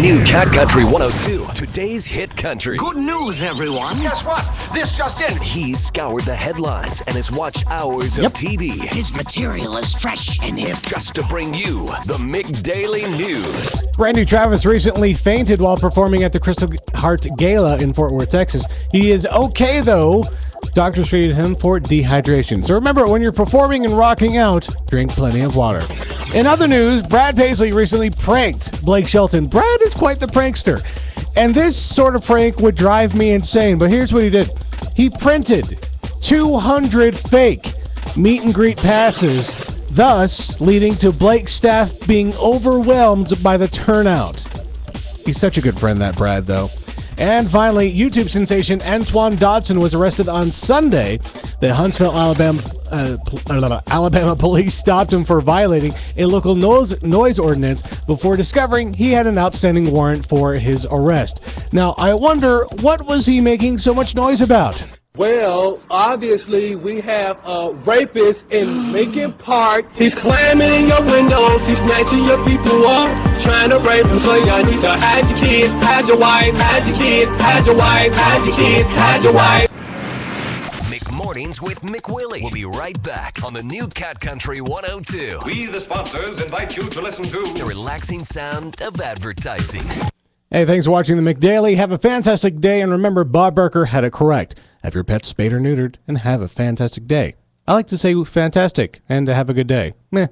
new Cat Country 102, today's hit country. Good news, everyone. Guess what? This just in. He's scoured the headlines and has watched hours of TV His material is fresh and hip. just to bring you the McDaily News. Randy Travis recently fainted while performing at the Crystal Heart Gala in Fort Worth, Texas. He is okay though. Doctors treated him for dehydration. So remember, when you're performing and rocking out, drink plenty of water. In other news, Brad Paisley recently pranked Blake Shelton. Brad is quite the prankster. And this sort of prank would drive me insane, but here's what he did. He printed 200 fake meet and greet passes, thus leading to Blake's staff being overwhelmed by the turnout. He's such a good friend, that Brad, though. And finally, YouTube sensation Antoine Dodson was arrested on Sunday. The Huntsville, Alabama, uh, uh, Alabama police stopped him for violating a local noise, noise ordinance before discovering he had an outstanding warrant for his arrest. Now, I wonder what was he making so much noise about? Well, obviously, we have a rapist in Lincoln Park. He's climbing in your windows, he's snatching your people up, trying to rape them. So y'all need to hide your kids, hide your wife, hide your kids, hide your wife, hide your kids, hide your wife. Mick Mornings with McWilley. We'll be right back on the new Cat Country 102. We, the sponsors, invite you to listen to The relaxing sound of advertising. Hey, thanks for watching the McDaily. Have a fantastic day, and remember, Bob Barker had it correct. Have your pets spayed or neutered, and have a fantastic day. I like to say fantastic and to have a good day. Meh.